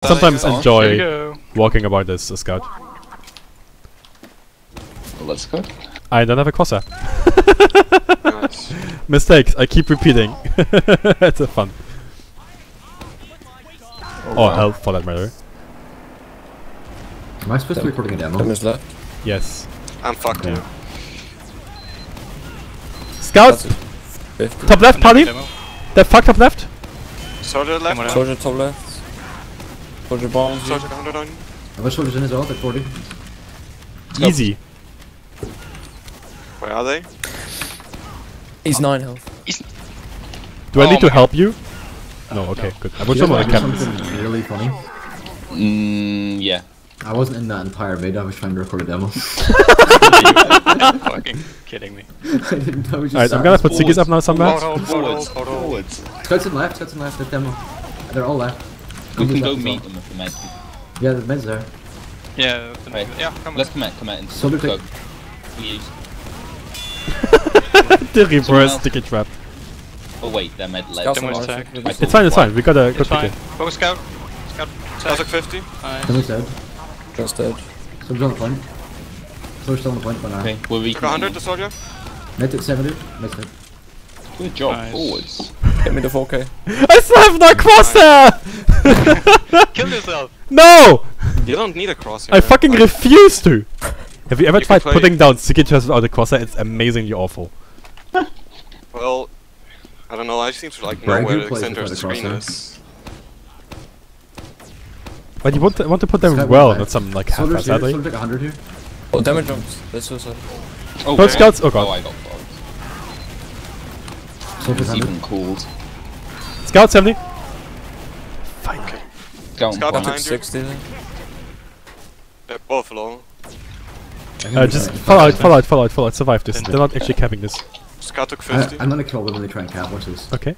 Uh, sometimes enjoy walking about as a scout. Let's go. I don't have a crosser. Nice. Mistakes. I keep repeating. it's a fun. Oh, oh, or health for that matter. Am I supposed to be recording a demo? Demo's left. Yes. I'm fucked Yeah. here. Scout! That's it. 50. Top left, party! That fuck top left! Soldier left. Soldier top left. Soldier bombs. Soldier 100 on you. Have I soldiers in as well? Like 40? Easy. Where are they? He's 9 health. Do I Oh need to my help you? No, okay, good. I was You know someone what, that I did can. something really funny. Mm, yeah. I wasn't in that entire vid, I was trying to record a demo. fucking kidding me. I didn't know. I was just Alright, I'm sat- gonna put Sigis up now somewhere. Forwards, hold, hold. forwards. Scouts in left, scouts in left, that demo. They're all left. We can go meet them with the med. Yeah, the med's there. Yeah, the- Right. yeah, come Let's on. commit, commit. and Soldier go. take- We use. the reverse Someone else. sticky trap. Oh wait, they're med led. Scouts Demo on is Archer. tag. I It's fine, it's fine. We got a It's good fine. pick Go scout. Scout. Soldier Tag. 50. Nice. Demo's dead. Just dead. Soldier's on the point. Soldier's still on the point by now. Okay, we're Took 100 to recommitting. soldier. Med at 70. Med's dead. Good job, Nice. forwards. Get me the 4k. I still have no crosser! Kill yourself. no! You don't need a cross I fucking Like, refuse to! Have you ever You tried putting down Sigitras without a crosser? It's amazingly awful. Well, I don't know. I just seem to like know where the center of the screen is. But you want to, want to put them Scout well, left. not some like Soldier's half-ass here, sadly. soldier 100 here. Oh, damage jumps. This was a. Oh, Both okay. scouts- oh god. Oh, I got fogged. Soldier's It's even called. Scout 70. Go on, Scout point. behind you. 60 then. They're both low. Uh, just fall out, fall out, fall out, fall out. Survive this. They're not actually capping this. Scout took I, 50. I'm gonna kill them when they try and cap. Watch this. Okay.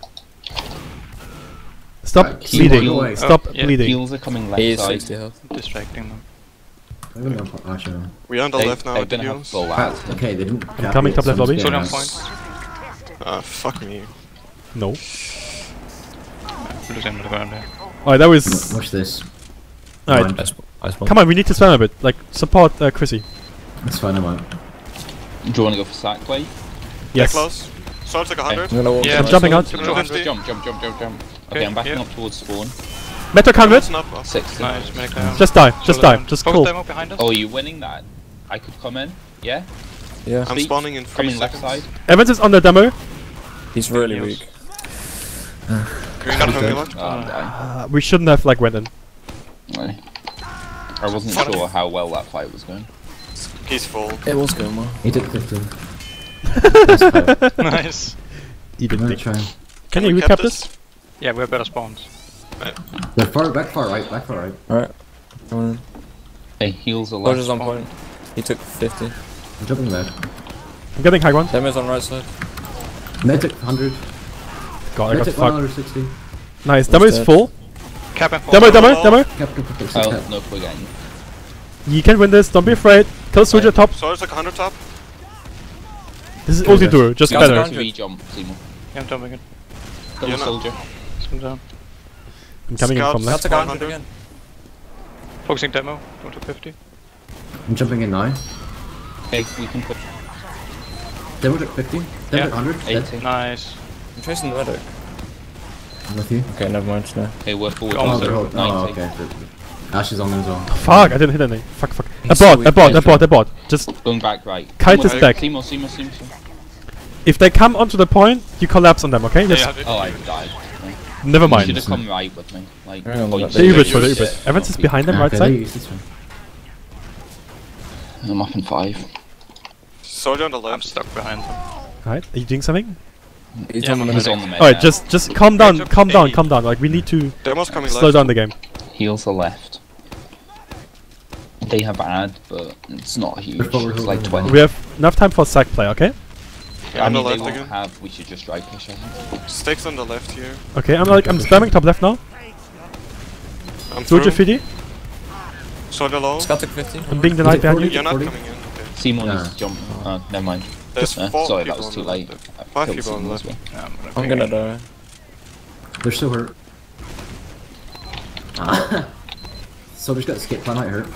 Stop Right, bleeding. going away. Stop Oh, yeah. bleeding. Heals are coming left He side. 60 health. Distracting them. I'm gonna go. Oh, sure. We on the They, left now they're with the gonna have heals. full out. okay, they didn't. cap coming top left lobby. just on point. Us. Ah, fuck me. No. We're losing the ground there. Alright, that was. Watch this. Alright, Mind. I, sp- I spawned. come on, we need to spam a bit. Like, support uh, Chrissy. It's fine, I'm out. Do you want to go for sack play? They're Yes. close. Soldier took 100. I'm gonna walk Yeah, I'm right jumping out. Jump, Jump, jump, jump, jump, jump. Okay, Okay, I'm backing yeah. up towards spawn. Metric 100. Snap us. 60. Nice. Just die, just Soldier die, just cool. demo behind us. Oh, you winning that? I could come in? Yeah? Yeah. I'm Speed. spawning in 3 Coming left side. Evans is on the demo. He's really Heals. weak. Green up on me, look. Oh, Uh, we shouldn't have like went in. Right. I wasn't Fuck. sure how well that fight was going. He's full. It was going well. He took 15. Nice. Eat it, I'm try. Can we you recap this? Yeah, we have better spawns. They're far back, far right, back, far right. Alright. Come on. Hey, heals are left. Soldier's on point. He took 50. I'm jumping red. I'm getting high ground. Demo's on right side. Med took 100. God, I got took fucked. 160. Nice. Demo is full. Cap and. Demo, demo, demo. Cap, cap, cap, cap, Oh, cap. no, we're getting. You can win this. Don't be afraid. Kill Soldier top. Soldier took 100 top. This is all you do. Just Scouts better. jump, Seymour. Yeah, I'm jumping it. Double You're soldier. Swim down. I'm coming in from Scouts. left. That's a 100. 100 again. Focusing demo. Going to 50. I'm jumping in now. Hey, we can put Demo took 50. Demo Yeah. took 100. Dead. 80. Nice. I'm chasing the medic. I'm with you. Okay, never mind. No. Hey, we're forward. Oh, they're hold- oh okay. Ash is on them as well. Fuck, I didn't hit anything. Fuck, fuck. He's Abort, so weak. abort, Yeah, abort, abort. Just Going back right. kite Seymour, is back. Seymour, Seymour, Seymour. Seymour. If they come onto the point, you collapse on them, okay? Yeah, have it. Oh, I died. never You mind. should have come right with me. Like, Hang on, point The Yeah, Ubers for the shit. Ubers. Evans is behind them, right okay, they side. use this one. I'm up in five. Soldier on the left. I'm stuck behind them. Alright, are you doing something? He's Yeah, on the He's on the med. Alright, just just calm down, took calm down, 80. calm down. Like we need to coming slow left. down the game. Heals are left. They have ad, but it's not huge. forward It's like 20. We have enough time for sack play, okay? Yeah, I on the mean, they left won't again. have. We should just drive push. I think. Sticks on the left here. Okay, I'm like I'm spamming top left now. I'm Soldier through. 50. Soldier low. Scout took 50. I'm being denied behind you. You're not 40? coming in. Okay. Seymour Yeah. needs to jump. Oh, never mind. There's Uh, four sorry, that was too late. I Five killed people on the Seymour as left. well. Yeah, I'm I'm gonna die. They're still hurt. Ah. Soldier's got escape plan out hurt.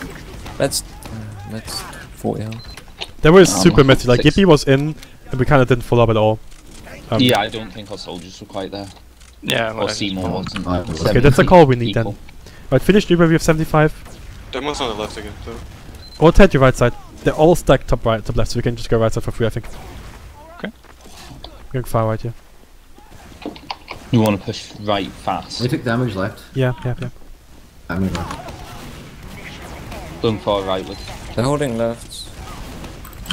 Let's. Uh, let's 40 health. That was Um, super messy. Like six. Yippee was in, and we kind of didn't follow up at all. Um, yeah, I don't think our soldiers were quite there. Yeah, Or I Seymour wasn't. Alright, okay, Okay, that's a call we need people. then. Right, finish Uber, we have 75. Demo's on the left again, so. Rotate your right side. They're all stacked top right, top left, so we can just go right side for free, I think. Okay. Going far right, yeah. You want to push right fast. They took damage left. Yeah, yeah, yeah. I mean left. Going far right with. They're holding left.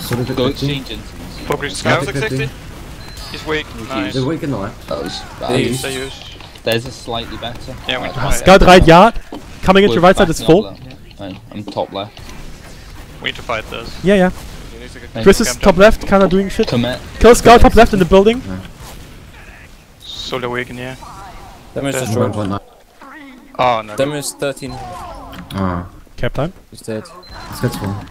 Soldier took Go 50. exchange instants. Focus Scout scout. took Scout 50. 60. He's weak. Nice. They're weak in the left. That was They bad. They use. There's a slightly better. Yeah, we Right, try. Scout right yard. Coming into We're right side is full. up left. Right, I'm top left. We need to fight this. Yeah, yeah. To Chris is top left, kinda doing shit. Kill Skull top left in the building. Yeah. Solar Wagon, yeah. Damage destroyed. Oh, oh no. Damage 13. Oh. Cap time? He's dead. Let's get one.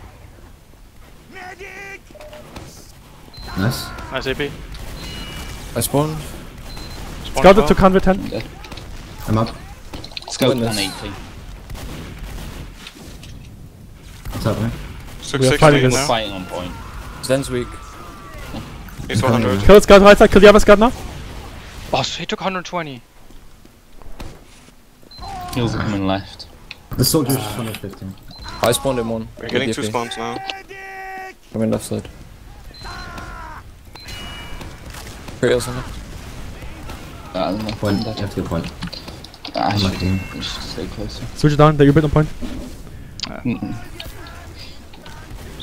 Nice. Nice AP. I spawned. Spawn Scouted to convert 10. I'm up. Scout 180. What's up, man? 660 fighting on point. Zen's weak. He's 100. Kill its guard right side, kill the other guard now. Boss, he took 120. Heals are coming left. The soldier is 115. I spawned him one. We're getting two spawns now. I'm in left side. Three heals on left. Ah, I'm not point. I have to point. Ah, I'm stay closer. Switch it down, that you're a bit on point. Uh, mm -mm.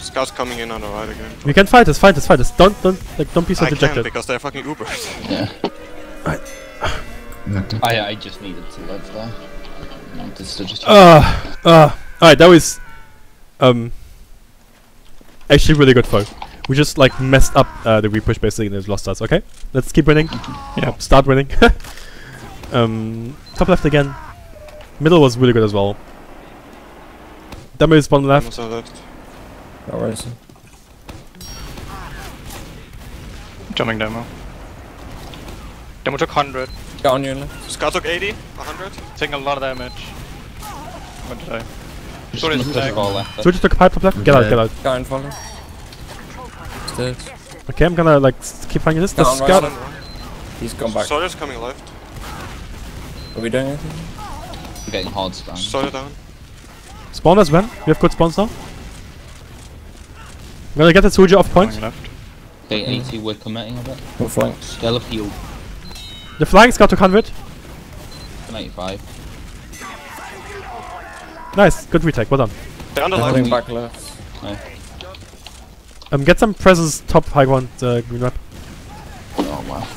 Scout's coming in on the right again. We can fight this, fight this, fight this. Don't, don't, like, don't be so I can't dejected. because they're fucking Ubers. Yeah. Okay. I, I just needed to live there. No, this is just. Uh, uh, alright, that was, um, actually really good fight. We just like messed up uh, the repush basically and it's lost us. Okay, let's keep winning. Yeah. Start winning. um, top left again. Middle was really good as well. Demo is one left. Demo's on the left. Where is? Jumping demo. Demo took 100. Got on you left. Scout took 80, 100. Taking a lot of damage. What did I? Just Sorry, gonna it's push back. far left. Took a pipe top left. Get out, get out. Guy in follow. He's dead. Okay, I'm gonna like keep finding this. This Down, scout. side. He's gone back. Soldier's coming left. Are we doing anything? I'm getting hard spam. Soldier down. Spawners when? We have good spawns now. I'm gonna get the soldier off point. Going left. Okay, 80, we're committing a bit. We're flank. Still a field. The flying scout took 100. 95. Nice, good retake. Well done. They're on the Holding left. back. Um, get some presence top high ground uh, green map. Oh wow.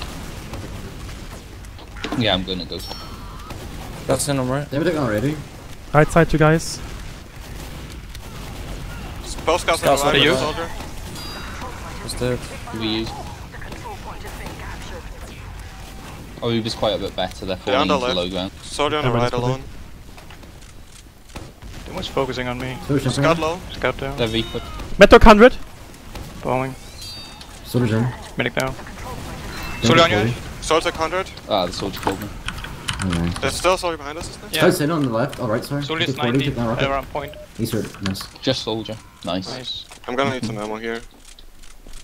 Yeah, I'm gonna go. That's in on right. They were taken already. Right side, two guys. Both scouts on Scouts the on You right. soldier. He's dead. We use? Oh, he was quite a bit better. They're They're on falling the left. low ground. Soldier on the right moving. alone. Demo's focusing on me. Soldier's Scout low. Scout down. They're Reaper. Met took 100. Bowling. Soldier's in. Medic down. Soldier on get you. Soldier 100. Ah, the soldier killed me. Alright. There's still a soldier behind us, isn't there? Yeah. Scout's in on the left. Oh, right, sorry. Soldier's Took 40, 90. took that. Around point. He's hurt. Nice. Just soldier. Nice. Nice. I'm gonna need some ammo here.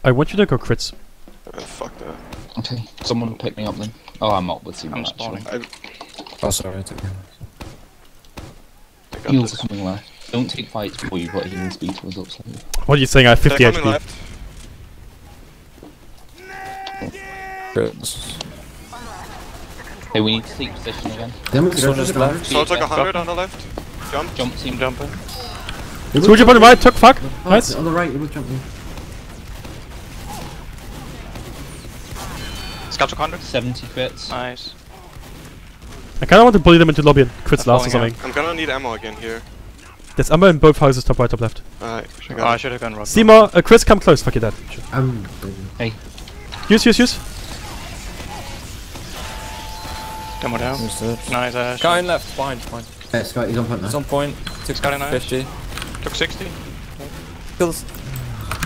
I want you to go crits. Uh, fuck that. Okay, someone pick me up then. Oh, I'm up with Seymour I'm actually. spawning. Oh, sorry. I took him. Heals are coming left. Don't take fights before you've got healing speed results. What are you saying? I have 50 HP. left. Crits. Hey, we need to take position again. Demo's Soldier's took left. Soldier took Yeah. 100 on the left. Jump. Jump Team team. jumping. They both Soldier on the right took fuck. in. Oh, Nice. On the right, they both jumped in. Scout took 100. 70 crits. Nice. I kinda want to bully them into lobby and crits I'm last or falling something. I'm gonna need ammo again here. There's ammo in both houses, top right, top left. Alright, I Oh, I should have gone rock. Seymour, uh, Chris, come close. Fuck you, dead. I'm. Use, use, use. Demo down. He's dead. Nice Ash. Guy in left. Behind. Behind. Yeah, Scout, he's on point now. He's on point. Took Scout in nice. 50. Took 60. Kills.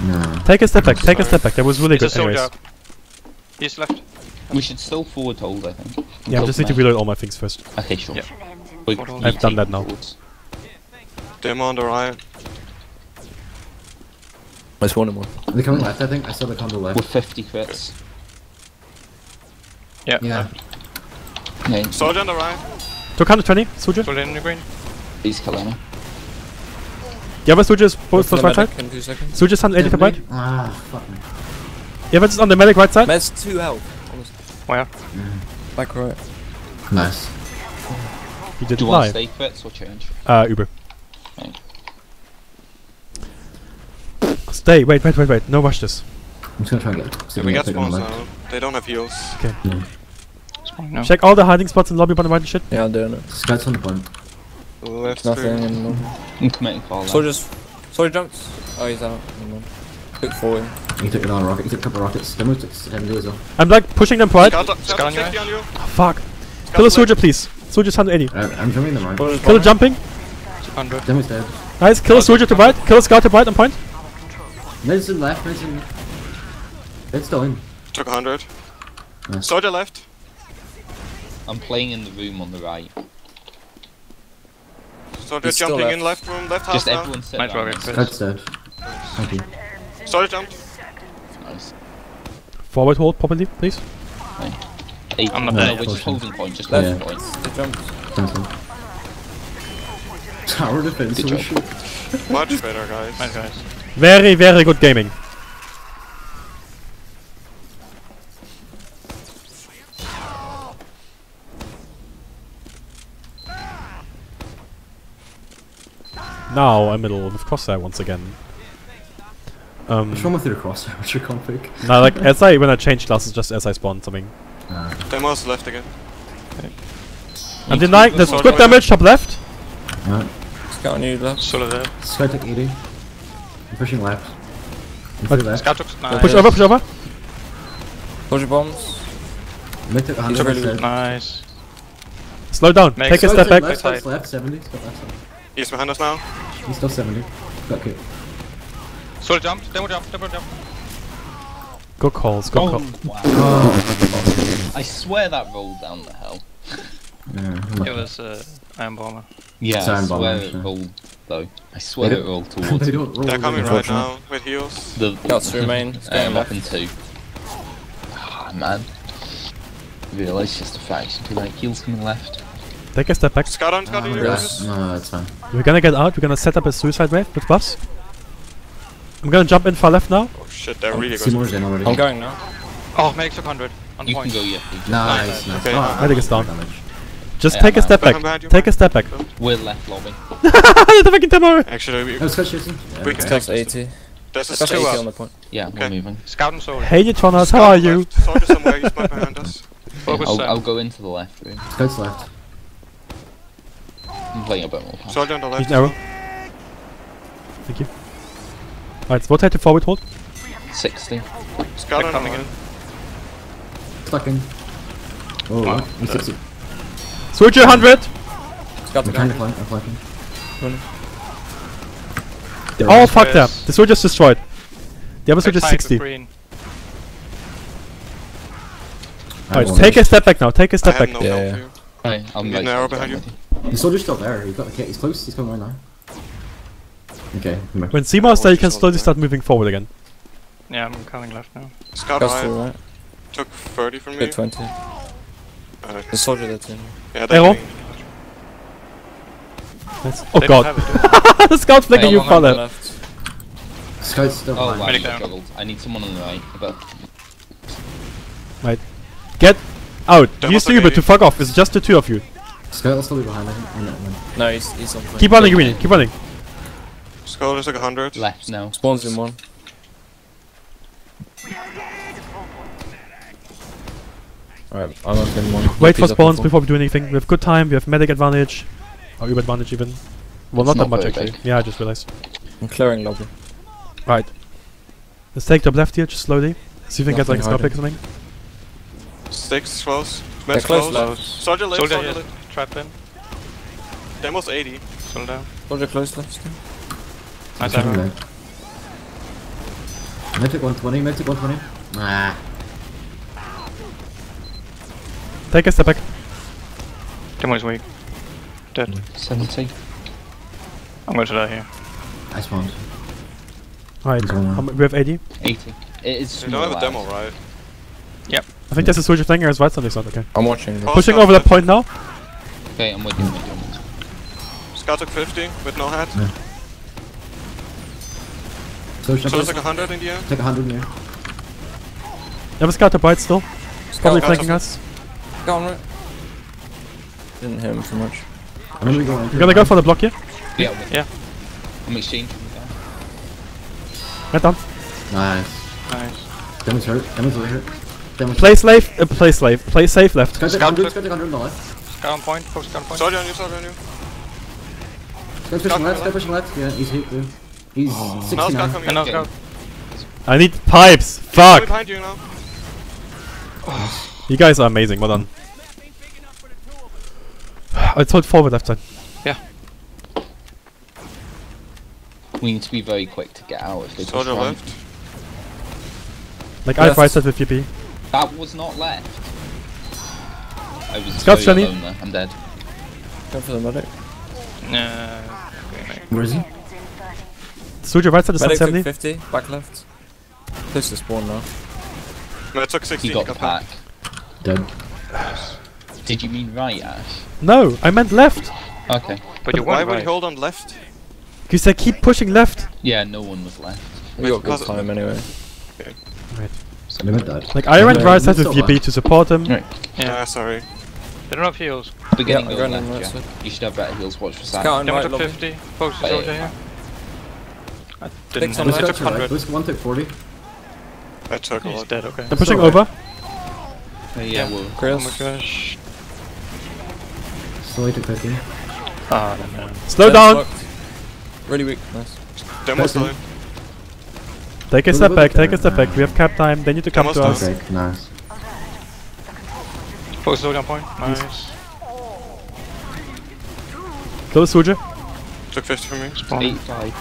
No. Take a step back. Take a step back. That was really He's a good. Anyways. soldier. He's left. We should still forward hold, I think. Yeah, I just need to reload all my things first. Okay, sure. Yeah. We- Forward hold. you I've done take that now. forwards. Demo on the right. There's one and one. They're coming left, I think. I saw the combo left. With 50 crits. Yeah. Yeah. Okay, Soldier on the right. Took 120, soldier. Soldier in the green. he's killing me. The other soldier is both For on the right side. medic in two seconds. Soldier's 180 top right. Ah, fuck me. Yeah, but it's on the medic right side. Med's two health. Honestly. Where? Back right. Nice. He didn't Do you want to stay crits or change? Uh, Uber. Okay. Stay. Wait, wait, wait, wait. No rush this. I'm just gonna try and get. Yeah, see we got take on the spawns now. They don't have heals. Spawn now. Check all the hiding spots in lobby bottom right and shit. Yeah, I'm doing it. Scouts on the point. Left Nothing three. in the I'm committing far. Soldiers. Soldier jumps. Oh, he's out. Never mind. Quick forward. He took another rocket. He took a couple rockets. Demo took 70 as well. I'm like pushing them right. Scout, Scout scout on your 50 on you. Oh, fuck. Scout Kill the soldier, please. Soldier's 180. Uh, I'm jumping them right. Soldier's Kill the jumping. 100. Demo's dead. Nice. Kill the soldier to right. Kill the scout to right on point. Medicine left, medicine. It's still in. Took 100. Nice. Soldier left. I'm playing in the room on the right. Soldier He's jumping in left. left room, left half Just now. everyone sit Nice down. rocket, dead. Thank you. Soldier jumped. Nice. Forward hold properly, please. Eight. I'm not no, there we're just yet. holding point, just Yeah. holding point. They jumped. Thanks. Tower defense. Good holy Much better, guys. Nice guys. Very, very good gaming. Now I'm middle with crosshair once again. Um, What's wrong with your crosshair? What's your config? now like as I when I change classes, just as I spawn something. Uh, Demo's left again. I'm denying. There's good damage top left. Alright. Scout on you left. Soldier there. Scout took 80. I'm pushing left. I'm through left. Scout took. Nice. Push over, push over. Soldier bombs. Mid took 100. He's really dead. Nice. Slow down. Make Take a step back. Left, Scout's Side. left, 70. Scout left, 70. He's behind us now. He's still 70. Got kicked. Soldier jumped. Demo jump. Demo jump. Good calls. Good Oh, calls. wow. Oh. I swear that rolled down the hill. Yeah, It was uh, Iron Bomber. Yeah, Sign I swear bomb, it yeah. rolled though. I swear it rolled towards they don't roll They're coming right now with heals. the Scouts remain. It's going Um, up in two. Ah man. Realise just a fraction to like heels coming left. Take a step back. Scout on, Scout on you. No, that's fine. We're gonna get out. We're gonna set up a suicide wave with buffs. I'm gonna jump in far left now. Oh shit, they're oh, really good. Seymour's in already. I'm going now. Oh, Medic took 100. On You point. can go yeah. Nice, nice. Okay. Oh, I think it's down. damage. Just Yeah, take a step back. Behind- behind Take a step back. We're left lobby. the fucking demo. Actually, we, Oh, Scout chasing. Yeah, We okay. can Scout's 80. there's a Scout's two 80 on the point. Yeah, Okay. we're moving. Scout and Soldier. Hey, Utronas, Scout how are you? Soldier somewhere, he's behind us. Focus I'll, I'll go into the left room. Scout's left. I'm playing a bit more fast. Soldier on the left. Need an arrow. Thank you. Alright, rotate to forward hold. 60. Scout coming in. Stuck in. Oh, Wow. what? He's sixty. Soldier 100! Scout I'm to trying to go. flank. I'm flanking. Oh, fuck them. Yes. The soldier's destroyed. The other They're soldier's 60. Alright, take a step back now. Take a step have back. no Yeah, yeah. Hey, I'm Need right an arrow behind you. Already. The soldier's still there. He's got the kit. He's close. He's coming right now. Okay. When Seymour's there, you can slowly there. start moving forward again. Yeah, I'm coming left now. Scout Scout's to right. right. Took 30 from me. Good 20. Uh, The soldier that's in. yeah, they're Arrow. getting- Oh They god. have it, do the scout's flicking Hey, you one far on the left. left. Scout's still Oh behind. wow, Medic you down. juggled. I need someone on the right. But Get out. Don't Use the look Uber at to fuck off. It's just the two of you. Scout will still be behind. I think. No, no. No, he's, he's on point. Keep running, Greenie. Keep running. Scout took 100. left now. Spawns in one. Alright, I'm up in one. Wait for He's up in spawns four. before we do anything. We have good time. We have medic advantage. Or Uber advantage even. Well, not It's that much actually. big. Yeah, I just realized. I'm clearing lobby. Right. Let's take top left here, just slowly. See if we can get like a Nothing scout pick or something. Six close. They're Med's close close. Soldier left. Soldier, Soldier yes. left. Trap in. Demo's 80. Soldier down. Soldier close left still. Nice Coming arrow. back. Mythic 120. Mythic 120. Nah. Take a step back. Demo is weak. Dead. 70. I'm going to die here. I spawned. Alright, He's on how um, we have 80. 80. It is You don't have a demo, right? Yep. I think there's a soldier flanking as well, something's not okay. I'm watching. Pushing over that point now. Okay, I'm with you. I'm with you, I'm with you. Scout took 50 with no head. So So check it's like 100 in the end. Take a hundred near. Have a scout to bite still. Probably flanking us. Go on, right. Didn't hit him too much. I'm gonna go into You gonna go for the block here? Yeah, I'm with you. Yeah. I'm exchanging. with that. Right down. Nice. Nice. Demon's hurt. Demon's really hurt. Demon's Play slave, uh, play slave, play safe left. Scout take Scout 100, took- Scout take 100 on the left. Scout on point. Post scout on point. Sorry on you, sorry on you. Scout pushing left, Scout pushing left. Yeah, he's hit too. He's Now Scout 69. coming And now I need pipes. Fuck. behind you now. You guys are amazing. Well done. Let's hold forward left side. Yeah. We need to be very quick to get out if they push Soldier left. Like I have Left. right with VP. That was not left. I was Scout's very alone there. I'm dead. Go for the medic. Uh, okay. Where is he? Soldier right side is Medic took 170. 50. Back left. Close to spawn now. No, it took 60. He got the pack. Dead. Did you mean right, Ash? No, I meant left. Okay. But you Why went would right. he hold on left? Because I keep pushing left. Yeah, no one was left. We got because- good time anyway. Limit died. Like I went right side it's with still VP to support him. Right. Yeah. Yeah, sorry. They don't have heals. Beginning Yeah, of going left, yeah. side. You should have better heals. Watch for Sam. Scout on Demo right 50. Post the Wait. here. I didn't. on I This left. took Scout's right. 100. This one took 40. I took a lot. dead, okay. They're pushing So- over. Uh, yeah, well, Oh Chris. my gosh. Slowly took 50. Ah, no, man. Slow down. blocked. Really weak. Nice. Demo's Second. dying. Take a step back. Take a step back. We have cap time. They need to come to us. done. Okay, nice. Post soldier on point. Nice. Close soldier. Took 50 from me. Spawn. 85.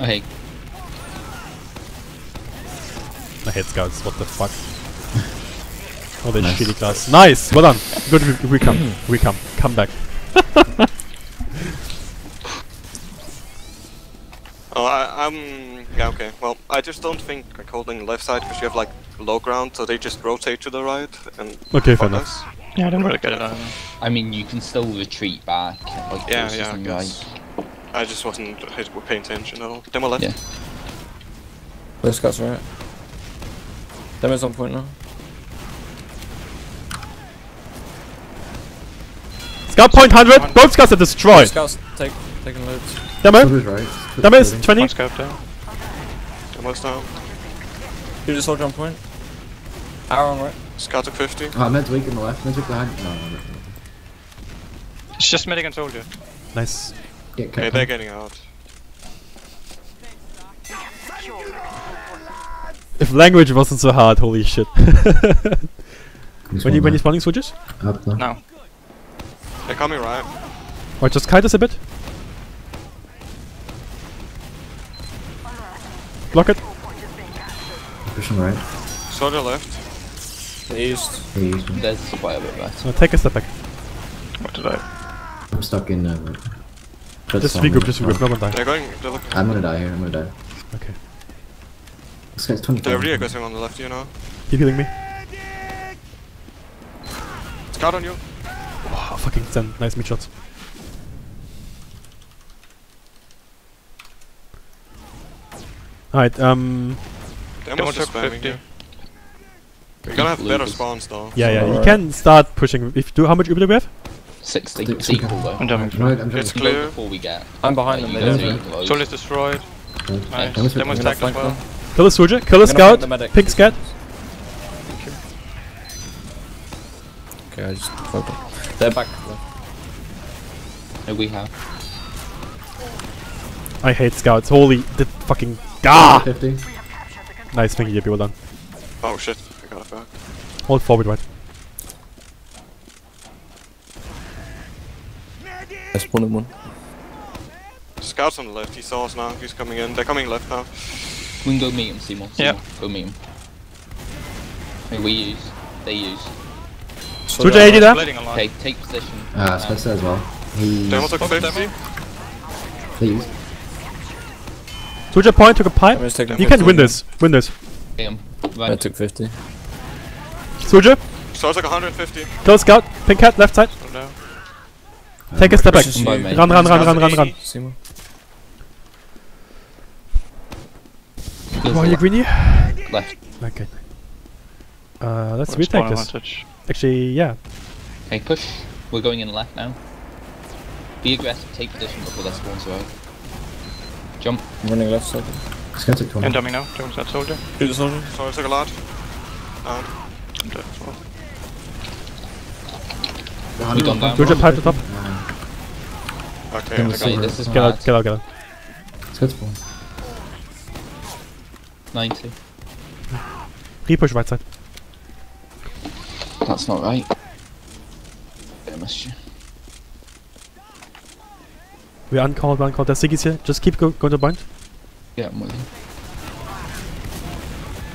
Okay, I hate scouts. What the fuck? Oh, they Nice. shitty class. Nice. Well done. Good. Re- come. We Come Come back. Oh, I, I'm. Yeah, okay. Well, I just don't think like holding left side because you have like low ground, so they just rotate to the right and. Okay, fair enough. us. Yeah, I didn't really get it on. I mean, you can still retreat back. Like, Yeah, yeah, I and guess. I just wasn't hit with paying attention at all. Demo left. Yeah. Those scouts right. Demo's on point now. Scout point 100. Both scouts are destroyed. Scouts take taking loads. Demo. Soldier's right. Demo is Floating. 20. One scout down. Demo's down. You just soldier on point. Arrow on right. Scout took 50. Ah, med's weak in the left. Med's weak behind. No, no, no. It's just medic and soldier. Nice. Get Okay, they're getting out. If language wasn't so hard, holy shit. When you one when you spawning soldiers? Up now. No. They're coming right. Or just kite us a bit. Block it. Pushing right. Soldier left. The east. Hey, he's one. There's quite a bit better. No, take a step back. What did I? I'm stuck in. Uh, right. That's Just fine, regroup, just regroup. fine. No one die. They're going. They're looking. I'm gonna die here. I'm gonna die. Okay. This guy's 25. They're really aggressive on the left, you know. Keep healing me. Scout on you. Oh, fucking Zen. Nice mid shots. Alright, um. Demo's Demo just took spamming 50. you. You're gonna have better Lucas. spawns though. Yeah, yeah. You can start pushing. If do how much Uber do we have? 60. Think- It's think- equal though. I'm jumping. Right, I'm It's clear. before we get. I'm behind like, them. you They guys don't are know. equal loads. Soldier's destroyed. to. Nice. Demo's Demo's I'm gonna tagged as flank well. them. Kill a soldier. Kill a I'm gonna scout. Pink scat. Okay, I just fucked them. They're back. left. No, we have. I hate scouts. Holy, the fucking ah! 50. Nice, thank you, JP. Well done. Oh shit, I got it back. Hold forward, right. I spawned in one. Scout's on the left, he saw us now, he's coming in. They're coming left now. We can go meet him, Seymour. Yeah. Go meet him. Hey, we use. They use. Soldier 80 there. A lot. Okay, take position. Ah, now. Spencer as well. He's Demo took 50. please. Soldier point took a pipe. You can 50. win this. Win this. Him. I took 50. Soldier, So it's like 150. kill scout. Pink hat, left side. Slow down. Take a step back. Just By you. me. Run, run, run, run, run, run. Why are you left. greeny? left. Okay. Uh, let's We're retake this. Actually, yeah. Hey, push. We're going in left now. Be aggressive, take position before their spawns arrive. Jump. I'm running left side. Scout took 20. And dummy now. Towards that soldier. Shoot the soldier. So I took a lot. Um, I'm dead as well. We gone down. Soldier pipe to top. okay, Then I we'll got see. This is Get out, get out, get out. Scout spawn. 90. Repush right side. That's not right. I missed you. We're uncalled, we're uncalled. There's Siggy's here. Just keep go going to bind. Yeah, I'm with you.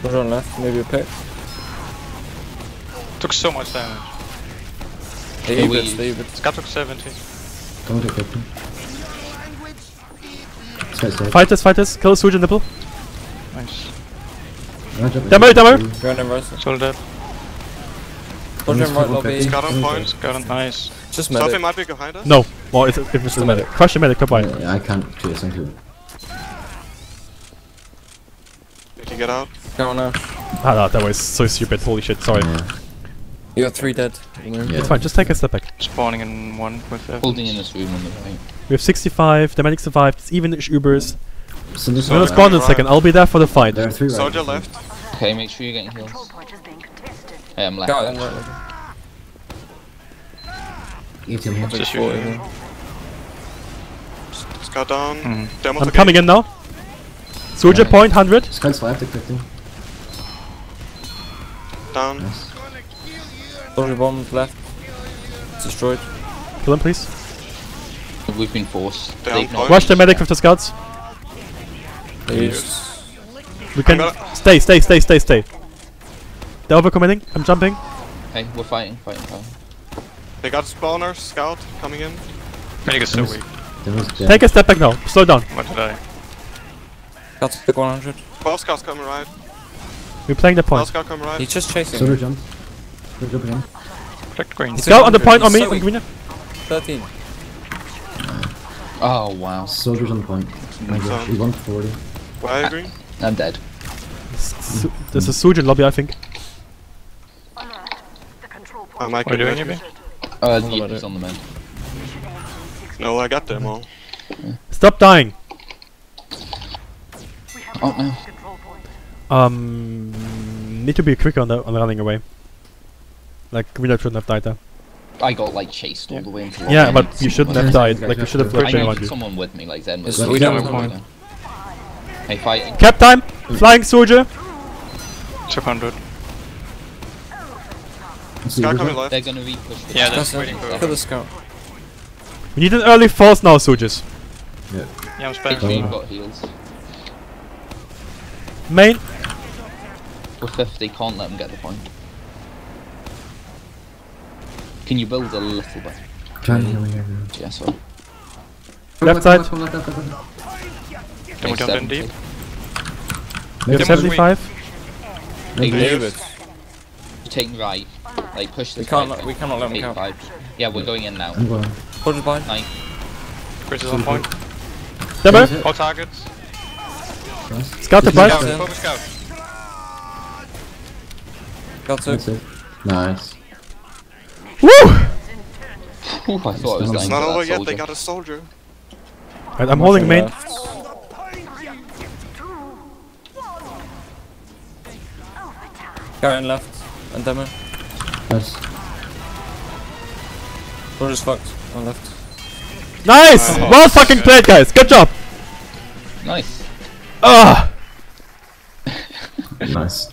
Soldier on left. Maybe a pick. Took so much damage. Hey, Okay, you we- bit, stay bit. Took 70. Don't take 50. Scout's dead. Fight this, fight this. Kill the soldier nipple. Nice. Right, jump Demo, in. demo. Ground and right. Soldier dead. Soldier in right lobby. Scout on point. Scout on nice. Just Sophie medic. might be behind us. No. Well, it's, if it's the medic. Crush the medic, top bind. Yeah, I can't chase into it. Did you get out? Go now. Ah, no, that was so stupid. Holy shit, sorry. Yeah. You got three dead. Yeah. It's fine, just take a step back. Spawning in one with uh, Holding in this room on the right. We have 65, the medic survived, it's even Ubers. So just I'm spawn in a second, I'll be there for the fight. There are three right. Left. Okay, make sure you're getting Control heals. point is being contested. Hey, I'm left. Got it. Right, lobby. ATM here. Just Four, usually. yeah. Scout down. Mhm. Demo I'm coming 80. in now. Soldier Yeah. point, 100. Scout's left, take 50. Down. Nice. Soldier bomb left. It's destroyed. Kill him, please. We've been forced. Down They've not point. Rush the medic with the scouts. They Yes. We can stay, stay, stay, stay, stay. They're overcommitting. I'm jumping. Hey, we're fighting, fighting, fighting. They got spawner. Scout coming in. Medic is so weak. Take a step back now. Slow down. What did I? Got pick 100. 12 scouts coming right. We're playing the 12 point. scout coming right. He's just chasing. Soldier jump. Soldier jump again. Protect green. He's Scout on the point on me, on green. 13. Oh, wow. Soldier's on the point. Oh my gosh, 140. Why agree? I'm dead. S- There's a soldier lobby, I think. Alert. The control I point What are you get doing, rid Yippee? Uh, about Yippie's on the mend. No, I got them all. Stop dying. Oh, no. Um, need to be quicker on the on running away. Like Green shouldn't have died there. I got like chased all the way into Yeah, but you shouldn't have died. Like you should have I looked needed you. someone with me, like Zen was. It's- we "Don't don't have worry a now." Hey, fighting. Cap time. Flying soldier. 200. Scout coming left. They're gonna re-push the Yeah, back. that's That's waiting it. for. Kill the scout. We need an early force now, soldiers. Yeah, Yeah, I'm Make spamming. sure you've got heals. Main. We're 50, can't let them get the point. Can you build a little bit? Trying to heal here. Yeah, sorry. Left side. Left, left, left. We Make jumped in 70. deep. We have Demo's weak. 75. Hey, Okay. David. Take right. Like, push We this can't right. we cannot let 'em count. 85. Yeah, we're going in now. I'm going. Nine. Chris is on point. Demo. All targets. Nice. Scout the Scout. point. Scout. Focus scout. Got That's two. it. Nice. Woo! Ooh, I thought I was It's dying It's to not over yet. soldier. They got a soldier. Right, I'm holding main. Left. Scout left. And demo. Nice. Soldier's fucked. On left. Nice! Well fucking played, guys. Good job. Nice. Ah! Nice.